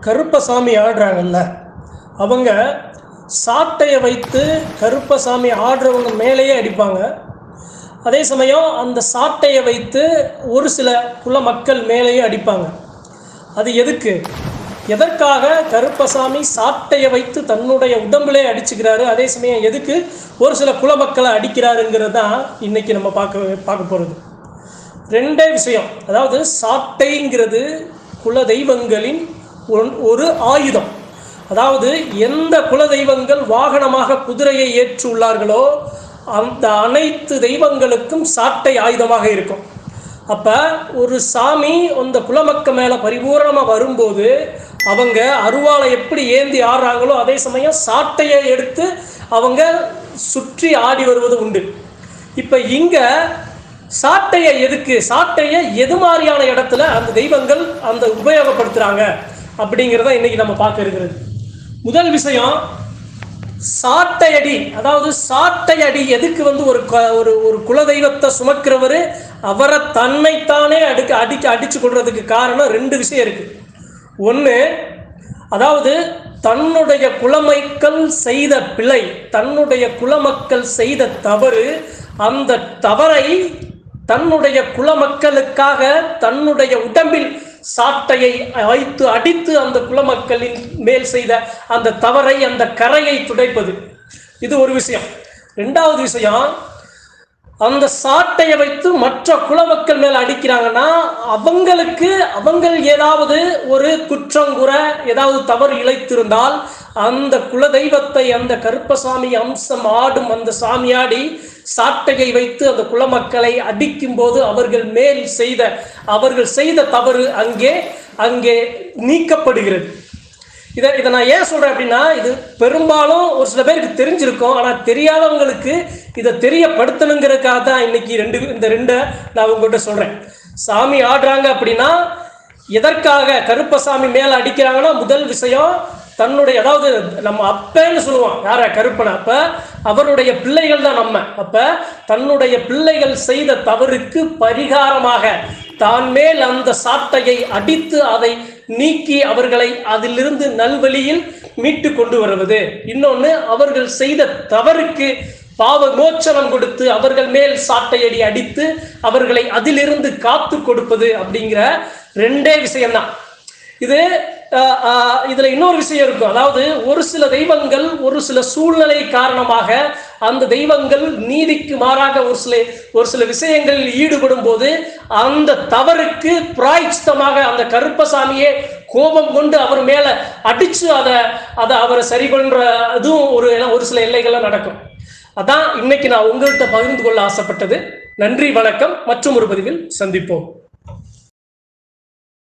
கருப்பசாமி ஆடுறாங்கல்ல. அவங்க சாட்டையை வைத்து கருப்பசாமி ஆடுறவங்க மேலேயே அடிப்பாங்க. அதே சமயம் அந்த சாட்டையை வைத்து ஒரு சில குல மக்கள் மேலேயே அடிப்பாங்க. அது எதுக்கு? எதற்காக கருப்பசாமி சாட்டையை வைத்து தன்னுடைய உடம்புலே அடிச்சுக்கிறாரு? அதே சமயம் எதுக்கு ஒரு சில குல மக்களை அடிக்கிறாருங்கிறது தான் இன்னைக்கு நம்ம பார்க்க பார்க்க போகிறது ரெண்டே விஷயம். அதாவது சாட்டைங்கிறது குல தெய்வங்களின் ஒரு ஆயுதம். அதாவது எந்த குல தெய்வங்கள் வாகனமாக குதிரையை ஏற்றுள்ளார்களோ அந்த அனைத்து தெய்வங்களுக்கும் சாட்டை ஆயுதமாக இருக்கும். அப்போ ஒரு சாமி அந்த குலமக்க மேலே பரிபூரணமாக வரும்போது அவங்க அருவாளை எப்படி ஏந்தி ஆடுறாங்களோ அதே சமயம் சாட்டையை எடுத்து அவங்க சுற்றி ஆடி வருவது உண்டு. இப்போ இங்கே சாட்டையை எதுக்கு? சாட்டையை எது மாதிரியான இடத்துல அந்த தெய்வங்கள் அந்த உபயோகப்படுத்துகிறாங்க அப்படிங்கிறத இன்னைக்கு நம்ம பார்க்க இருக்கிறது. முதல் விஷயம் சாட்டையடி. அதாவது சாட்டையடி எதுக்கு வந்து ஒரு க- ஒரு ஒரு குலதெய்வத்தை சுமக்கிறவர் அவரை தன்னைத்தானே அடுக்க அடிக்க அடிச்சு கொள்றதுக்கு காரணம் ரெண்டு விஷயம் இருக்கு. ஒன்று அதாவது தன்னுடைய குலமைக்கள் செய்த பிழை தன்னுடைய குலமக்கள் செய்த தவறு அந்த தவறை தன்னுடைய குலமக்களுக்காக தன்னுடைய உடம்பில் சாட்டையை வைத்து அடித்து அந்த குலமக்களின் மேல் செய்த அந்த தவறை அந்த கரையை துடைப்பது. இது ஒரு விஷயம். ரெண்டாவது விஷயம் அந்த சாட்டையை வைத்து மற்ற குலமக்கள் மேல் அடிக்கிறாங்கன்னா அவங்களுக்கு அவங்கள் ஏதாவது ஒரு குற்றம் கூற ஏதாவது தவறு இழைத்திருந்தால் அந்த குலதெய்வத்தை அந்த கருப்பசாமி அம்சம் ஆடும் அந்த சாமியாடி சாட்டகை வைத்து அந்த குலமக்களை அடிக்கும் போது அவர்கள் மேல் செய்த அவர்கள் செய்த தவறு அங்கே அங்கே நீக்கப்படுகிறது. இதை இதை நான் ஏன் சொல்கிறேன் அப்படின்னா இது பெரும்பாலும் ஒரு சில பேருக்கு தெரிஞ்சிருக்கும் ஆனால் தெரியாதவங்களுக்கு இதை தெரியப்படுத்தணுங்கிறதுக்காக தான் இன்னைக்கு ரெண்டு இந்த ரெண்டை நான் உங்கள்கிட்ட சொல்கிறேன் சாமி ஆடுறாங்க அப்படின்னா எதற்காக கருப்பசாமி மேலே அடிக்கிறாங்கன்னா முதல் விஷயம் தன்னுடைய அதாவது நம்ம அப்பன்னு சொல்லுவோம் யார? கருப்பனை. அப்ப அவருடைய பிள்ளைகள் தான் நம்ம. அப்ப தன்னுடைய பிள்ளைகள் செய்த தவறுக்கு பரிகாரமாக தான் மேல் அந்த சாட்டையை அடித்து அதை நீக்கி அவர்களை அதிலிருந்து நல்வழியில் மீட்டு கொண்டு வருவது. இன்னொன்று அவர்கள் செய்த தவறுக்கு பாவ மோச்சனம் கொடுத்து அவர்கள் மேல் சாட்டையடி அடித்து அவர்களை அதிலிருந்து காத்து கொடுப்பது அப்படிங்கிற ரெண்டே விஷயம்தான். இது இதுல இன்னொரு விஷயம் இருக்கும். அதாவது ஒரு சில தெய்வங்கள் ஒரு சில சூழ்நிலை காரணமாக அந்த தெய்வங்கள் நீதிக்கு மாறாக ஒரு சில ஒரு சில விஷயங்களில் ஈடுபடும் போது அந்த தவறுக்கு பிராய்ச்சித்தமாக அந்த கருப்பசாமியே கோபம் கொண்டு அவர் மேல அடிச்சு அதை அதை அவரை சரி பண்ற அதுவும் ஒரு ஒரு சில எல்லைகள்லாம் நடக்கும். அதான் இன்னைக்கு நான் உங்கள்கிட்ட பகிர்ந்து கொள்ள ஆசைப்பட்டது. நன்றி வணக்கம். மற்றும் ஒரு பதிவில் சந்திப்போம்.